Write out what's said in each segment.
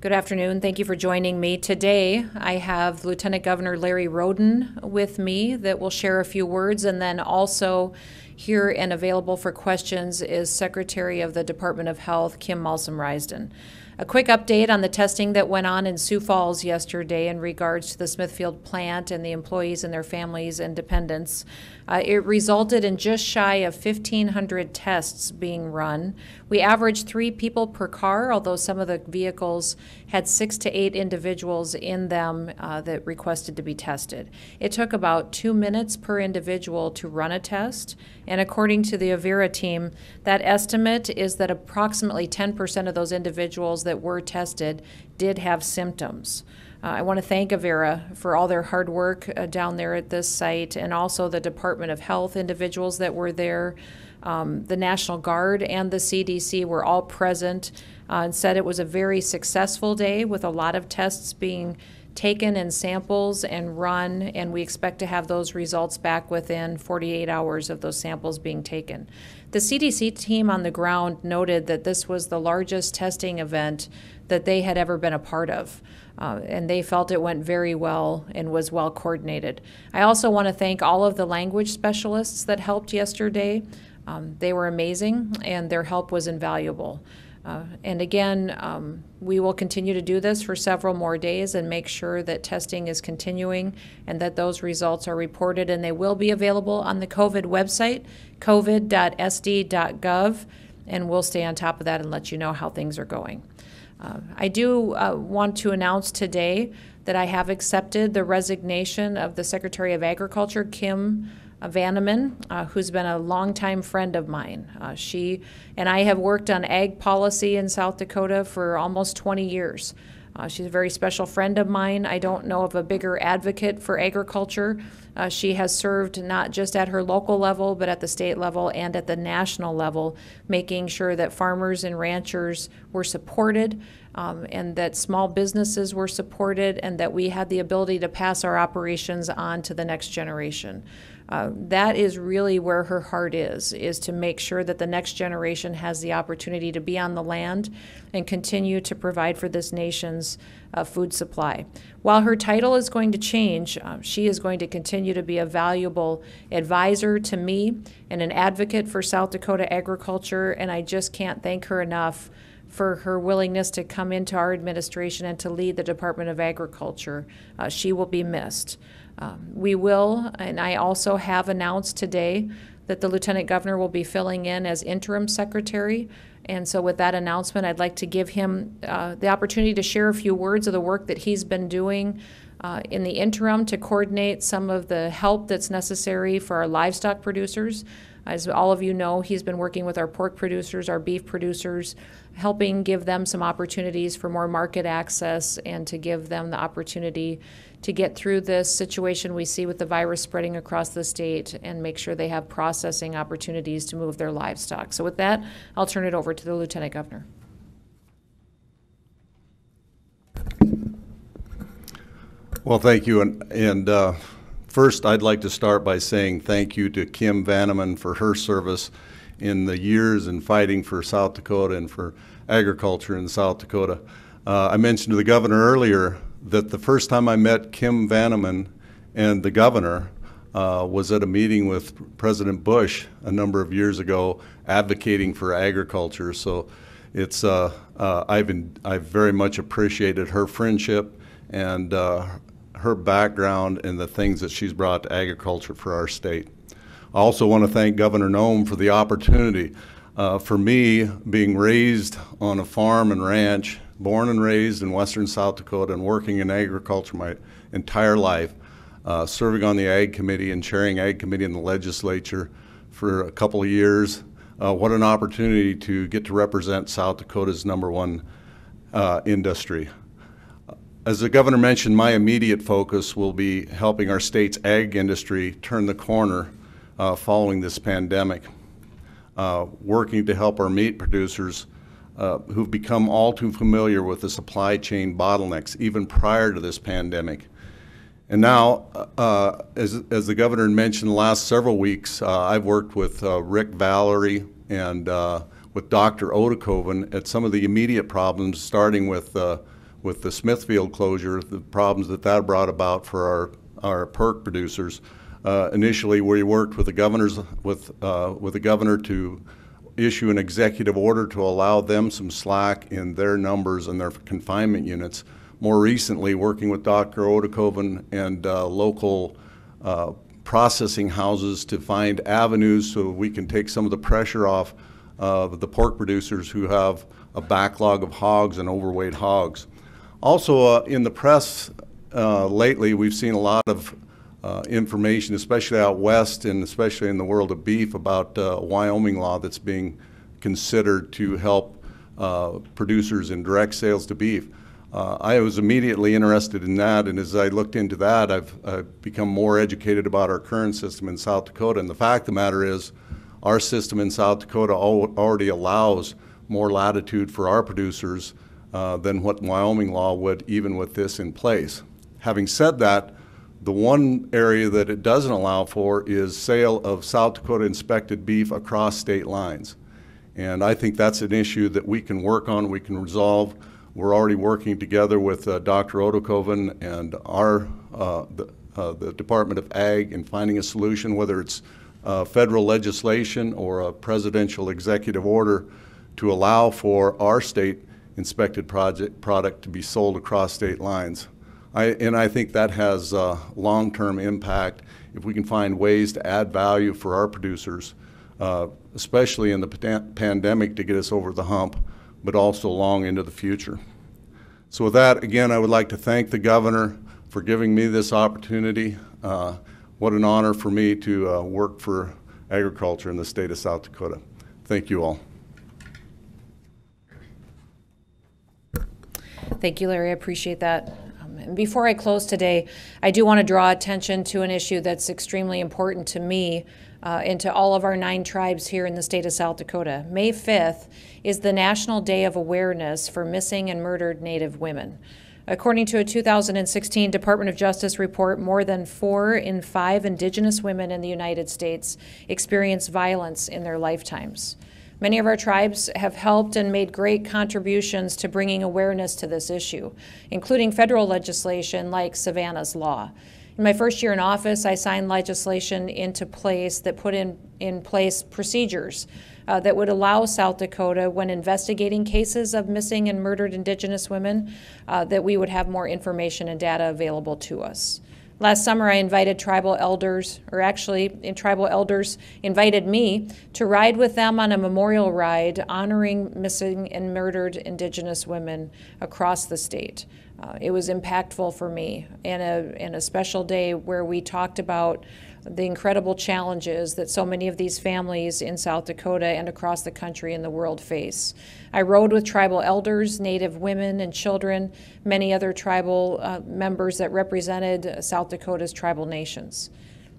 Good afternoon. Thank you for joining me. Today, I have Lieutenant Governor Larry Rhoden with me that will share a few words, and then also here and available for questions is Secretary of the Department of Health, Kim Malsam-Rysdon. A quick update on the testing that went on in Sioux Falls yesterday in regards to the Smithfield plant and the employees and their families and dependents. Uh, it resulted in just shy of 1,500 tests being run. We averaged three people per car, although some of the vehicles had six to eight individuals in them uh, that requested to be tested. It took about two minutes per individual to run a test, and according to the Avera team, that estimate is that approximately 10% of those individuals that were tested did have symptoms. Uh, I want to thank Avera for all their hard work uh, down there at this site and also the Department of Health individuals that were there. Um, the National Guard and the CDC were all present uh, and said it was a very successful day with a lot of tests being taken and samples and run, and we expect to have those results back within 48 hours of those samples being taken. The CDC team on the ground noted that this was the largest testing event that they had ever been a part of. Uh, and they felt it went very well and was well coordinated. I also want to thank all of the language specialists that helped yesterday. Um, they were amazing, and their help was invaluable. Uh, and again, um, we will continue to do this for several more days and make sure that testing is continuing and that those results are reported. And they will be available on the COVID website, covid.sd.gov, and we'll stay on top of that and let you know how things are going. Uh, I do uh, want to announce today that I have accepted the resignation of the Secretary of Agriculture, Kim Vanneman, uh, who's been a longtime friend of mine. Uh, she and I have worked on ag policy in South Dakota for almost 20 years. Uh, she's a very special friend of mine. I don't know of a bigger advocate for agriculture. Uh, she has served not just at her local level, but at the state level and at the national level, making sure that farmers and ranchers were supported um, and that small businesses were supported and that we had the ability to pass our operations on to the next generation. Uh, that is really where her heart is, is to make sure that the next generation has the opportunity to be on the land and continue to provide for this nation's uh, food supply. While her title is going to change, uh, she is going to continue to be a valuable advisor to me and an advocate for South Dakota agriculture, and I just can't thank her enough for her willingness to come into our administration and to lead the Department of Agriculture. Uh, she will be missed. Um, we will, and I also have announced today that the Lieutenant Governor will be filling in as interim secretary. And so, with that announcement, I'd like to give him uh, the opportunity to share a few words of the work that he's been doing uh, in the interim to coordinate some of the help that's necessary for our livestock producers. As all of you know, he's been working with our pork producers, our beef producers, helping give them some opportunities for more market access and to give them the opportunity to get through this situation we see with the virus spreading across the state and make sure they have processing opportunities to move their livestock. So, with that, I'll turn it over to the Lieutenant Governor. Well, thank you. And, and uh, first, I'd like to start by saying thank you to Kim Vanneman for her service in the years in fighting for South Dakota and for agriculture in South Dakota. Uh, I mentioned to the governor earlier that the first time I met Kim Vanneman and the governor uh, was at a meeting with President Bush a number of years ago advocating for agriculture. So it's, uh, uh, I've, in, I've very much appreciated her friendship and uh, her background and the things that she's brought to agriculture for our state. I also want to thank Governor Noem for the opportunity. Uh, for me, being raised on a farm and ranch born and raised in western South Dakota and working in agriculture my entire life, uh, serving on the Ag Committee and chairing Ag Committee in the legislature for a couple of years. Uh, what an opportunity to get to represent South Dakota's number one uh, industry. As the governor mentioned, my immediate focus will be helping our state's ag industry turn the corner uh, following this pandemic, uh, working to help our meat producers uh, who've become all too familiar with the supply chain bottlenecks even prior to this pandemic. And now, uh, uh, as, as the governor mentioned the last several weeks, uh, I've worked with uh, Rick Valerie and uh, with Dr. Oedekoven at some of the immediate problems, starting with with the Smithfield closure, the problems that that brought about for our, our pork producers. Initially, we worked with the governors, with, with the governor to issue an executive order to allow them some slack in their numbers and their confinement units. More recently, working with Dr. Oedekoven and uh, local uh, processing houses to find avenues so we can take some of the pressure off of the pork producers who have a backlog of hogs and overweight hogs. Also, uh, in the press uh, lately, we've seen a lot of uh, information, especially out west and especially in the world of beef, about uh, Wyoming law that's being considered to help uh, producers in direct sales to beef. Uh, I was immediately interested in that, and as I looked into that, I've, become more educated about our current system in South Dakota. And the fact of the matter is, our system in South Dakota al already allows more latitude for our producers uh, than what Wyoming law would, even with this in place. Having said that, the one area that it doesn't allow for is sale of South Dakota inspected beef across state lines. And I think that's an issue that we can work on, we can resolve. We're already working together with uh, Dr. Oedekoven and our, uh, the, uh, the, Department of Ag in finding a solution, whether it's uh, federal legislation or a presidential executive order to allow for our state inspected project, product to be sold across state lines. I, and I think that has uh, long-term impact if we can find ways to add value for our producers, uh, especially in the pandemic to get us over the hump, but also long into the future. So with that, again, I would like to thank the governor for giving me this opportunity. Uh, what an honor for me to uh, work for agriculture in the state of South Dakota. Thank you all. Thank you, Larry. I appreciate that. And before I close today, I do want to draw attention to an issue that's extremely important to me uh, and to all of our nine tribes here in the state of South Dakota. May 5th is the National Day of Awareness for Missing and Murdered Native Women. According to a 2016 Department of Justice report, more than four in five Indigenous women in the United States experience violence in their lifetimes. Many of our tribes have helped and made great contributions to bringing awareness to this issue, including federal legislation like Savannah's Law. In my first year in office, I signed legislation into place that put in, in place procedures uh, that would allow South Dakota, when investigating cases of missing and murdered Indigenous women, uh, that we would have more information and data available to us. Last summer, I invited tribal elders, or actually, tribal elders invited me to ride with them on a memorial ride honoring missing and murdered Indigenous women across the state. Uh, it was impactful for me, and a, and a special day where we talked about the incredible challenges that so many of these families in South Dakota and across the country and the world face. I rode with tribal elders, Native women and children, many other tribal uh, members that represented South Dakota's tribal nations.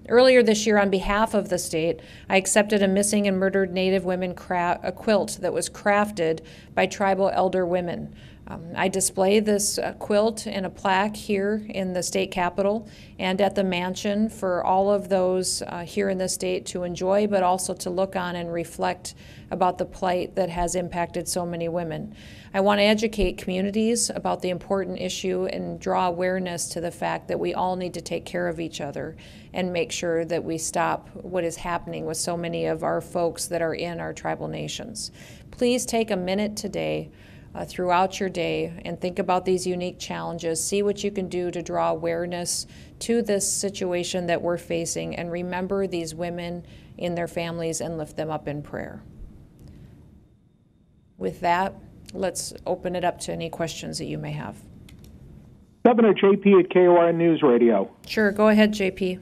Earlier this year, on behalf of the state, I accepted a missing and murdered Native women a quilt that was crafted by tribal elder women. Um, I display this uh, quilt in a plaque here in the state capitol and at the mansion for all of those uh, here in the state to enjoy, but also to look on and reflect about the plight that has impacted so many women. I want to educate communities about the important issue and draw awareness to the fact that we all need to take care of each other and make sure that we stop what is happening with so many of our folks that are in our tribal nations. Please take a minute today uh, throughout your day and think about these unique challenges. See what you can do to draw awareness to this situation that we're facing and remember these women in their families and lift them up in prayer. With that, let's open it up to any questions that you may have. Governor JP at KORN News Radio. Sure, go ahead, JP.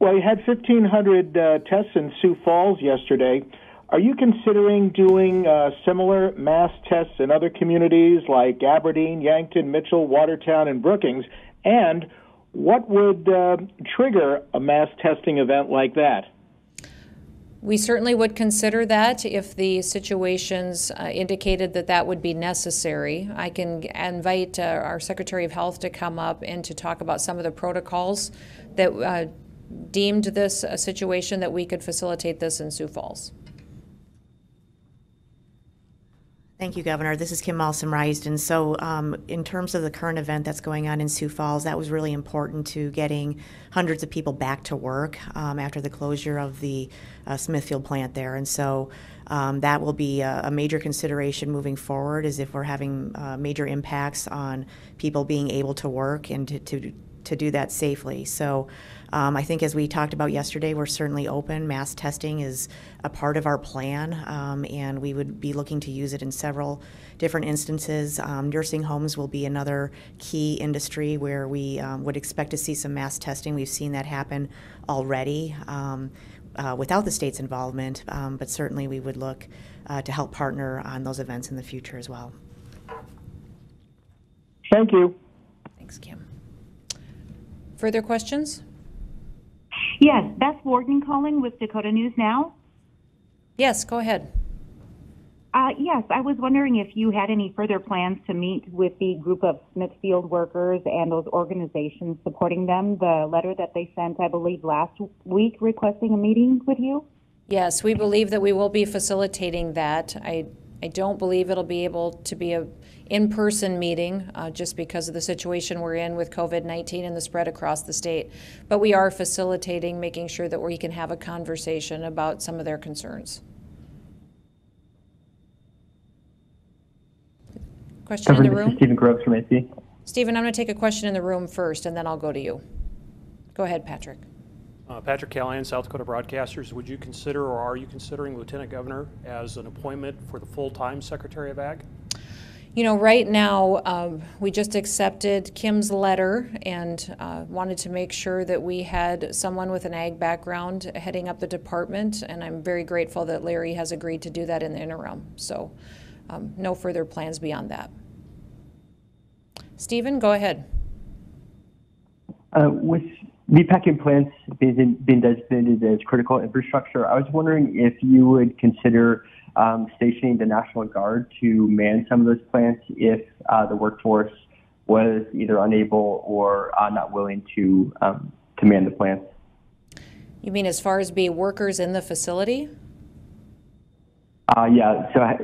Well, you had 1,500 uh, tests in Sioux Falls yesterday. Are you considering doing uh, similar mass tests in other communities like Aberdeen, Yankton, Mitchell, Watertown, and Brookings? And what would uh, trigger a mass testing event like that? We certainly would consider that if the situations uh, indicated that that would be necessary. I can invite uh, our Secretary of Health to come up and to talk about some of the protocols that uh, deemed this a situation that we could facilitate this in Sioux Falls. Thank you, Governor. This is Kim Malsam-Rysdon. So, um, in terms of the current event that's going on in Sioux Falls, that was really important to getting hundreds of people back to work um, after the closure of the uh, Smithfield plant there. And so, um, that will be a, a major consideration moving forward, is if we're having uh, major impacts on people being able to work and to, to to do that safely. So um, I think as we talked about yesterday, we're certainly open. Mass testing is a part of our plan, um, and we would be looking to use it in several different instances. Um, nursing homes will be another key industry where we um, would expect to see some mass testing. We've seen that happen already. Um, uh, without the state's involvement, um, but certainly we would look uh, to help partner on those events in the future as well. Thank you. Thanks, Kim. Further questions? Yes, Beth Warden calling with Dakota News Now. Yes, go ahead. Uh, yes, I was wondering if you had any further plans to meet with the group of Smithfield workers and those organizations supporting them. The letter that they sent, I believe, last week requesting a meeting with you. Yes, we believe that we will be facilitating that. I, I don't believe it'll be able to be a in-person meeting uh, just because of the situation we're in with COVID-19 and the spread across the state. But we are facilitating, making sure that we can have a conversation about some of their concerns. Question in the Governor, this is room? Stephen Groves from AP. Stephen, I'm going to take a question in the room first, and then I'll go to you. Go ahead, Patrick. Uh, Patrick Callahan, South Dakota Broadcasters. Would you consider or are you considering Lieutenant Governor as an appointment for the full-time Secretary of Ag? You know, right now, um, we just accepted Kim's letter and uh, wanted to make sure that we had someone with an ag background heading up the department, and I'm very grateful that Larry has agreed to do that in the interim. So, um, no further plans beyond that. Stephen, go ahead. Uh, with meatpacking plants being, being designated as critical infrastructure, I was wondering if you would consider um, stationing the National Guard to man some of those plants if uh, the workforce was either unable or uh, not willing to um, to man the plants. You mean as far as be workers in the facility? Uh, yeah, so I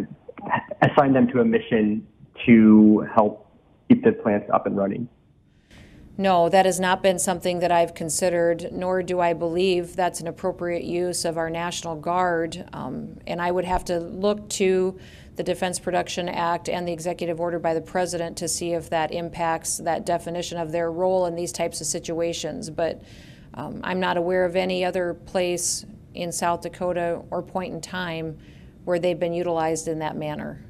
assign them to a mission to help keep the plants up and running. No, that has not been something that I've considered, nor do I believe that's an appropriate use of our National Guard. Um, and I would have to look to the Defense Production Act and the executive order by the president to see if that impacts that definition of their role in these types of situations. But um, I'm not aware of any other place in South Dakota or point in time where they've been utilized in that manner.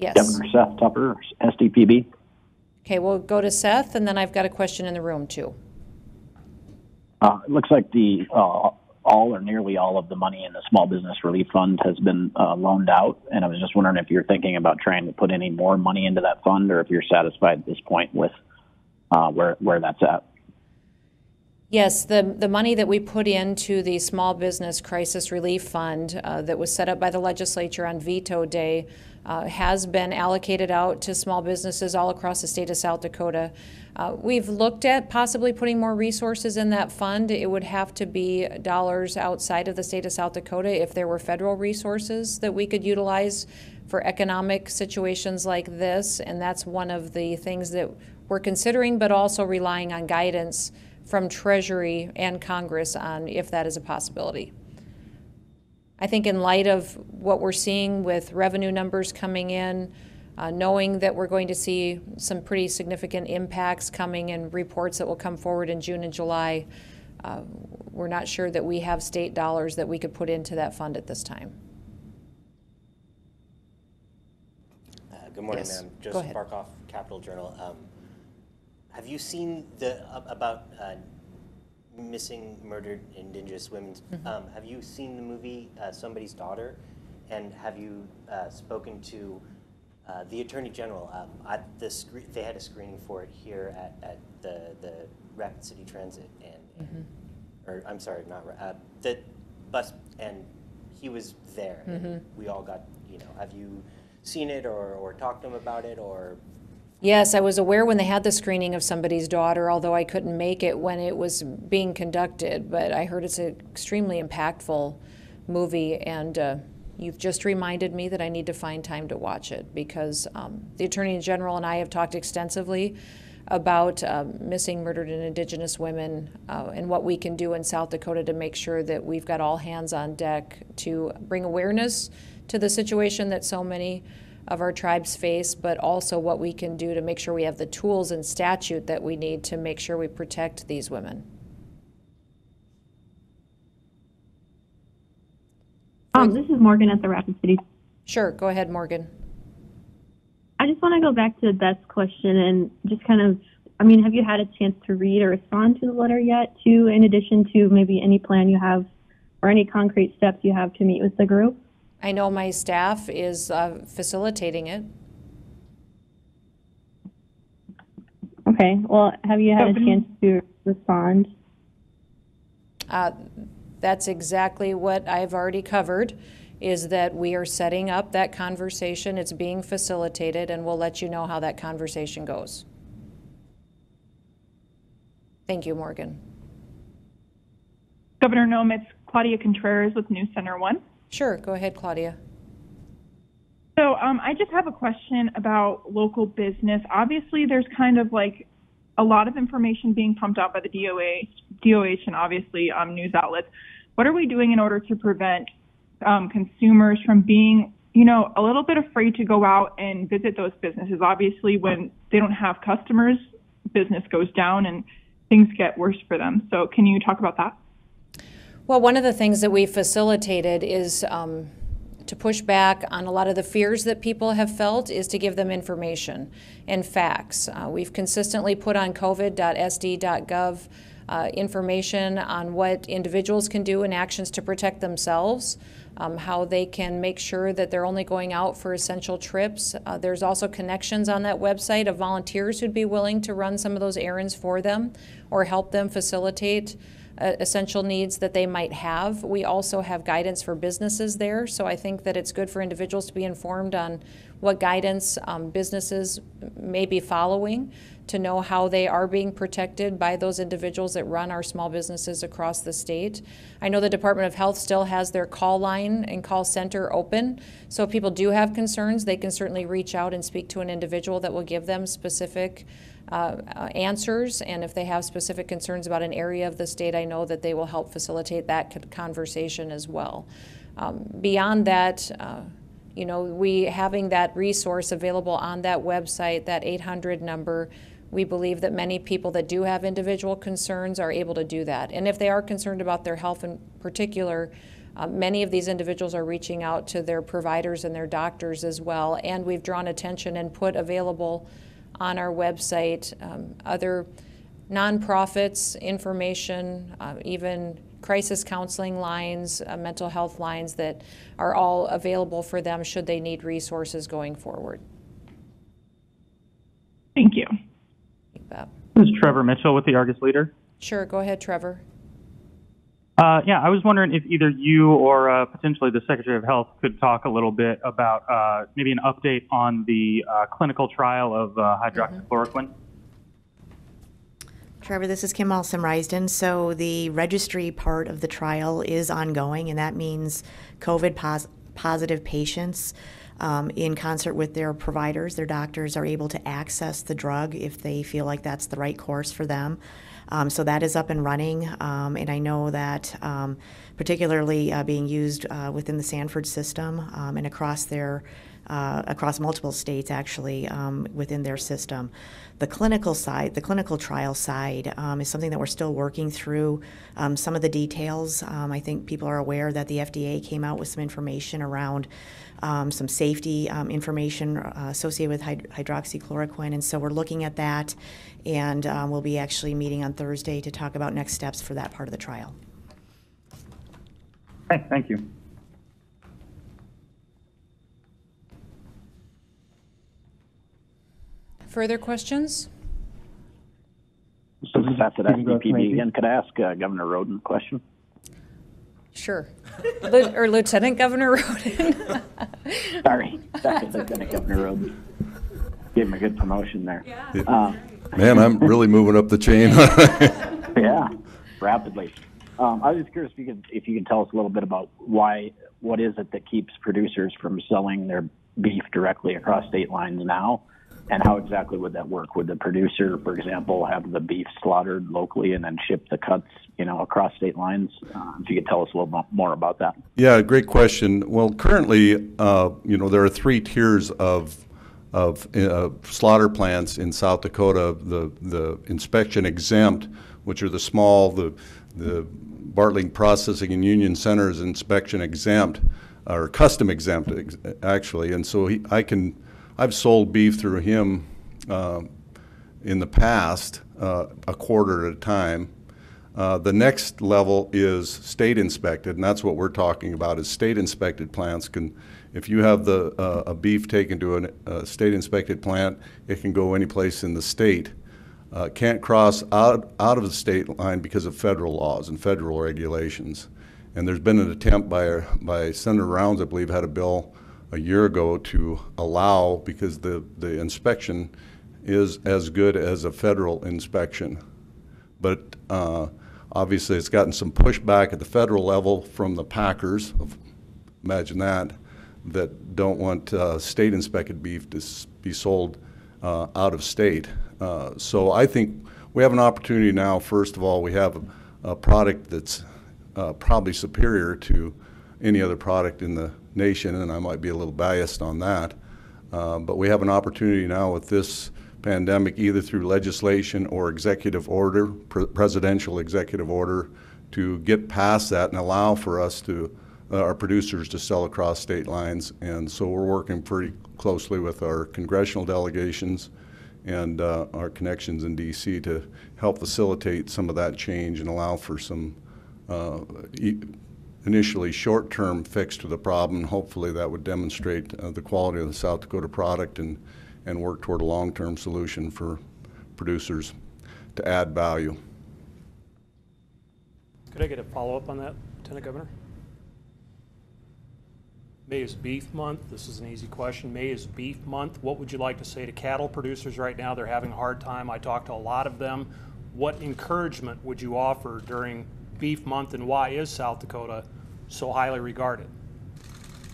Yes. Governor Seth Tupper, SDPB. Okay, we'll go to Seth, and then I've got a question in the room too. Uh, it looks like the uh, all or nearly all of the money in the Small Business Relief Fund has been uh, loaned out, and I was just wondering if you're thinking about trying to put any more money into that fund, or if you're satisfied at this point with uh, where where that's at. Yes, the, the money that we put into the Small Business Crisis Relief Fund uh, that was set up by the legislature on veto day uh, has been allocated out to small businesses all across the state of South Dakota. Uh, we've looked at possibly putting more resources in that fund. It would have to be dollars outside of the state of South Dakota if there were federal resources that we could utilize for economic situations like this. And that's one of the things that we're considering, but also relying on guidance from Treasury and Congress on if that is a possibility. I think in light of what we're seeing with revenue numbers coming in, uh, knowing that we're going to see some pretty significant impacts coming in reports that will come forward in June and July, uh, we're not sure that we have state dollars that we could put into that fund at this time. Uh, Good morning, Yes, ma'am. go Joseph ahead. Barkoff, Capital Journal. Um, Have you seen the, about uh, missing, murdered indigenous women? Mm-hmm. Um, Have you seen the movie uh, Somebody's Daughter? And have you uh, spoken to uh, the Attorney General? Um, At the, scre- they had a screening for it here at, at the, the Rapid City Transit and, Mm-hmm. and- or, I'm sorry, not, uh, the bus, and he was there. Mm-hmm. We all got, you know, have you seen it or, or talked to him about it or? Yes, I was aware when they had the screening of somebody's daughter, although I couldn't make it when it was being conducted. But I heard it's an extremely impactful movie, and uh, You've just reminded me that I need to find time to watch it because um, the Attorney General and I have talked extensively about um, missing, murdered, and Indigenous women uh, and what we can do in South Dakota to make sure that we've got all hands on deck to bring awareness to the situation that so many of our tribes face, but also what we can do to make sure we have the tools and statute that we need to make sure we protect these women. Um, this is Morgan at the Rapid City. Sure, go ahead, Morgan. I just want to go back to Beth's question and just kind of, I mean, have you had a chance to read or respond to the letter yet? To, in addition to maybe any plan you have or any concrete steps you have to meet with the group? I know my staff is uh, facilitating it. Okay. Well, have you had a chance to respond? Uh, That's exactly what I've already covered, is that we are setting up that conversation. It's being facilitated, and we'll let you know how that conversation goes. Thank you, Morgan. Governor Noem, it's Claudia Contreras with News Center One. Sure, go ahead, Claudia. So um, I just have a question about local business. Obviously, there's kind of like a lot of information being pumped out by the DOH, DOH and obviously um, news outlets. What are we doing in order to prevent um, consumers from being, you know, a little bit afraid to go out and visit those businesses? Obviously, when they don't have customers, business goes down and things get worse for them. So can you talk about that? Well, one of the things that we facilitated is um, to push back on a lot of the fears that people have felt is to give them information and facts. Uh, we've consistently put on covid.sd.gov uh, information on what individuals can do and actions to protect themselves, um, how they can make sure that they're only going out for essential trips. Uh, there's also connections on that website of volunteers who'd be willing to run some of those errands for them or help them facilitate uh, essential needs that they might have. We also have guidance for businesses there, so I think that it's good for individuals to be informed on what guidance um, businesses may be following to know how they are being protected by those individuals that run our small businesses across the state. I know the Department of Health still has their call line and call center open, so if people do have concerns, they can certainly reach out and speak to an individual that will give them specific uh, uh, answers. And if they have specific concerns about an area of the state, I know that they will help facilitate that conversation as well. Um, beyond that, uh, you know, we having that resource available on that website, that 800 number, we believe that many people that do have individual concerns are able to do that. And if they are concerned about their health in particular, uh, many of these individuals are reaching out to their providers and their doctors as well. And we've drawn attention and put available on our website um, other nonprofits, information, uh, even crisis counseling lines, uh, mental health lines that are all available for them should they need resources going forward. Thank you. This is Trevor Mitchell with the Argus Leader. Sure, go ahead, Trevor. Uh, yeah, I was wondering if either you or uh, potentially the Secretary of Health could talk a little bit about uh, maybe an update on the uh, clinical trial of uh, hydroxychloroquine. Trevor, this is Kim Alsam Rysdon. So the registry part of the trial is ongoing, and that means COVID pos- positive patients. Um, in concert with their providers, their doctors are able to access the drug if they feel like that's the right course for them. Um, so that is up and running, um, and I know that um, particularly uh, being used uh, within the Sanford system um, and across their uh, across multiple states actually um, within their system. The clinical side, the clinical trial side, um, is something that we're still working through. Um, some of the details, um, I think people are aware that the FDA came out with some information around um, some safety um, information uh, associated with hyd- hydroxychloroquine, and so we're looking at that, and we'll be actually meeting on Thursday to talk about next steps for that part of the trial. Okay, thank you. Further questions? So that's at SDPB again. Could I ask uh, Governor Rhoden a question? Sure. Lieu- or Lieutenant Governor Rhoden. Sorry, Second Lieutenant Governor Rhoden. Gave him a good promotion there. Uh, Man, I'm really moving up the chain. yeah, rapidly. Um, I was just curious if you could if you could tell us a little bit about why what is it that keeps producers from selling their beef directly across state lines now, and how exactly would that work? Would the producer, for example, have the beef slaughtered locally and then ship the cuts, you know, across state lines? Uh, if you could tell us a little more about that. Yeah, great question. Well, currently, uh, you know, there are three tiers of of uh, slaughter plants in South Dakota. The the inspection exempt, which are the small, the the Bartling Processing and Union Center is inspection exempt, or custom exempt, ex- actually. And so he, I can, I've sold beef through him uh, in the past, uh, a quarter at a time. Uh, the next level is state inspected, and that's what we're talking about. Is state inspected plants can, if you have the uh, a beef taken to a state inspected plant, it can go any place in the state uh, can't cross out, out of the state line because of federal laws and federal regulations. And there's been an attempt by, by Senator Rounds, I believe, had a bill a year ago to allow, because the, the inspection is as good as a federal inspection. But uh, obviously, it's gotten some pushback at the federal level from the packers, imagine that, that don't want uh, state inspected beef to be sold uh, out of state. Uh, So I think we have an opportunity now, first of all, we have a, a product that's uh, probably superior to any other product in the nation, and I might be a little biased on that. Uh, But we have an opportunity now with this pandemic, either through legislation or executive order, pre- presidential executive order, to get past that and allow for us to, uh, our producers to sell across state lines. And so we're working pretty closely with our congressional delegations and uh, our connections in DC to help facilitate some of that change and allow for some uh, e- initially short-term fix to the problem. Hopefully, that would demonstrate uh, the quality of the South Dakota product and, and work toward a long-term solution for producers to add value. Could I get a follow-up on that, Lieutenant Governor? May is beef month. This is an easy question. May is beef month. What would you like to say to cattle producers right now? They're having a hard time. I talked to a lot of them. What encouragement would you offer during beef month and why is South Dakota so highly regarded?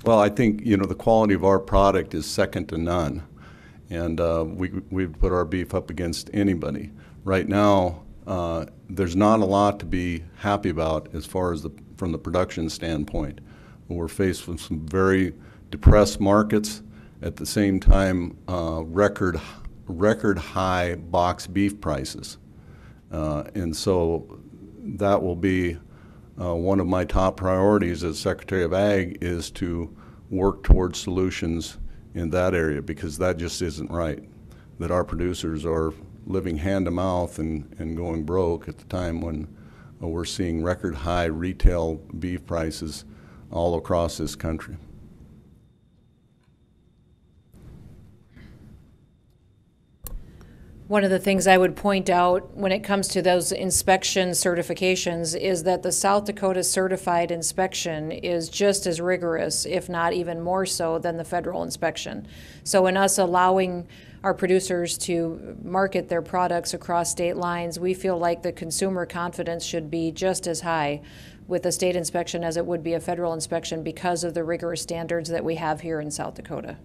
Well, I think, you know, the quality of our product is second to none. And uh, we, we put our beef up against anybody. Right now, uh, there's not a lot to be happy about as far as the, from the production standpoint. We're faced with some very depressed markets. At the same time, uh, record, record high box beef prices. Uh, and so that will be uh, one of my top priorities as Secretary of Ag is to work towards solutions in that area because that just isn't right. That our producers are living hand to mouth and, and going broke at the time when uh, we're seeing record high retail beef prices all across this country. One of the things I would point out when it comes to those inspection certifications is that the South Dakota certified inspection is just as rigorous, if not even more so, than the federal inspection. So in us allowing our producers to market their products across state lines, we feel like the consumer confidence should be just as high with a state inspection as it would be a federal inspection because of the rigorous standards that we have here in South Dakota.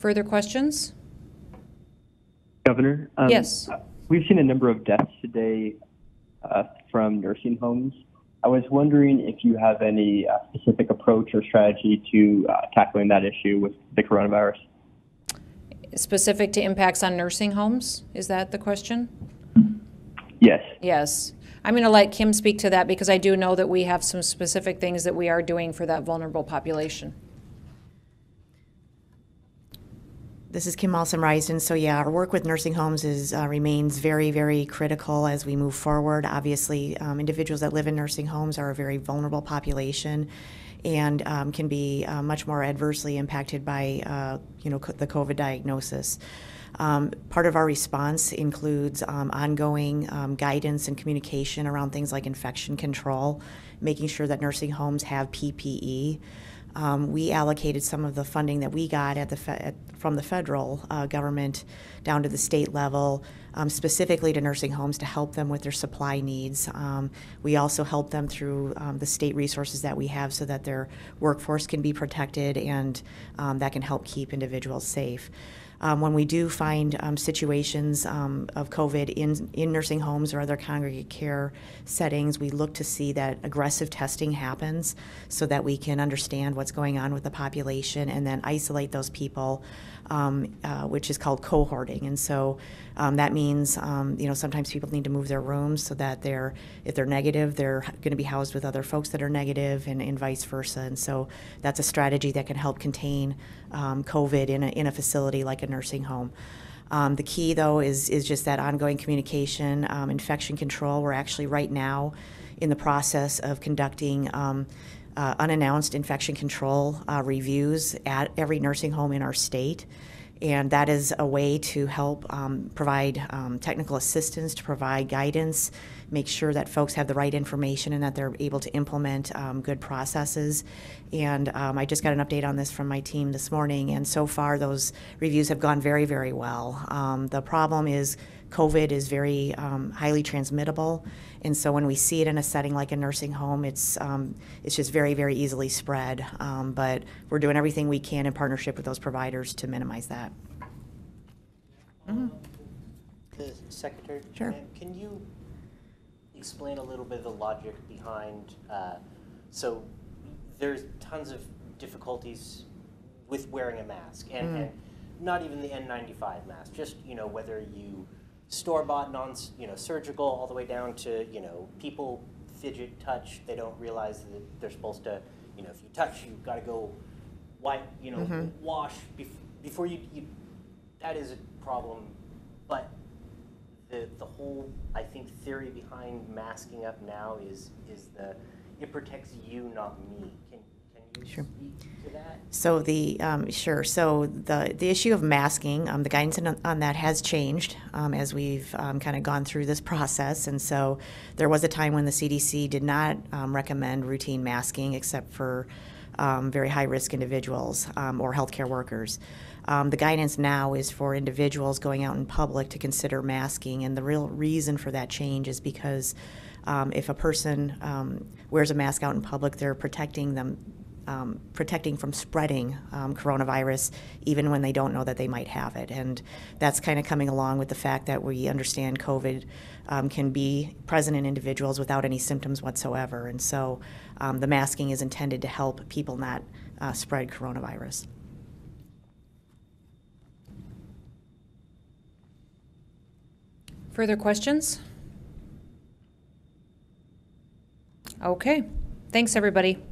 Further questions? Governor? um, Yes. We've seen a number of deaths today uh, from nursing homes. I was wondering if you have any uh, specific approach or strategy to uh, tackling that issue with the coronavirus. Specific to impacts on nursing homes? Is that the question? Yes. Yes. I'm going to let Kim speak to that because I do know that we have some specific things that we are doing for that vulnerable population. This is Kim Malsam-Rysdon. So yeah, our work with nursing homes is uh, remains very, very critical as we move forward. Obviously, um, individuals that live in nursing homes are a very vulnerable population, and um, can be uh, much more adversely impacted by uh, you know the COVID diagnosis. Um, part of our response includes um, ongoing um, guidance and communication around things like infection control, making sure that nursing homes have PPE. Um, we allocated some of the funding that we got at the fe- at, from the federal uh, government down to the state level, um, specifically to nursing homes to help them with their supply needs. Um, we also help them through um, the state resources that we have so that their workforce can be protected and um, that can help keep individuals safe. Um, when we do find um, situations um, of COVID in, in nursing homes or other congregate care settings, we look to see that aggressive testing happens so that we can understand what's going on with the population and then isolate those people, um, uh, which is called cohorting. And so um, that means, um, you know, sometimes people need to move their rooms so that they're, if they're negative, they're going to be housed with other folks that are negative and, and vice versa. And so that's a strategy that can help contain um, COVID in a, in a facility like a nursing home. Um, the key, though, is, is just that ongoing communication, um, infection control. We're actually right now in the process of conducting um, uh, unannounced infection control uh, reviews at every nursing home in our state. And that is a way to help um, provide um, technical assistance, to provide guidance, make sure that folks have the right information and that they're able to implement um, good processes. And um, I just got an update on this from my team this morning, and so far those reviews have gone very, very well. Um, the problem is COVID is very um, highly transmittable, and so when we see it in a setting like a nursing home, it's um, it's just very, very easily spread. Um, but we're doing everything we can in partnership with those providers to minimize that. The Secretary, Sure. can you explain a little bit of the logic behind, uh, so there's tons of difficulties with wearing a mask, and, Mm. and not even the N95 mask, just, you know, whether you store-bought, non, you know, surgical, all the way down to, you know, people fidget, touch, they don't realize that they're supposed to, you know, if you touch, you've got to go wipe, you know, Mhm. wash bef- before you, you, that is a problem, but the, the whole, I think, theory behind masking up now is, is the, it protects you, not me. Sure. So the, um, sure, so the, the issue of masking, um, the guidance on, on that has changed um, as we've um, kind of gone through this process. And so there was a time when the CDC did not um, recommend routine masking except for um, very high-risk individuals um, or healthcare workers. The guidance now is for individuals going out in public to consider masking, and the real reason for that change is because if a person wears a mask out in public, they're protecting them um, protecting from spreading um, coronavirus even when they don't know that they might have it. And that's kind of coming along with the fact that we understand COVID um, can be present in individuals without any symptoms whatsoever. And so um, the masking is intended to help people not uh, spread coronavirus. Further questions? Okay, thanks, everybody.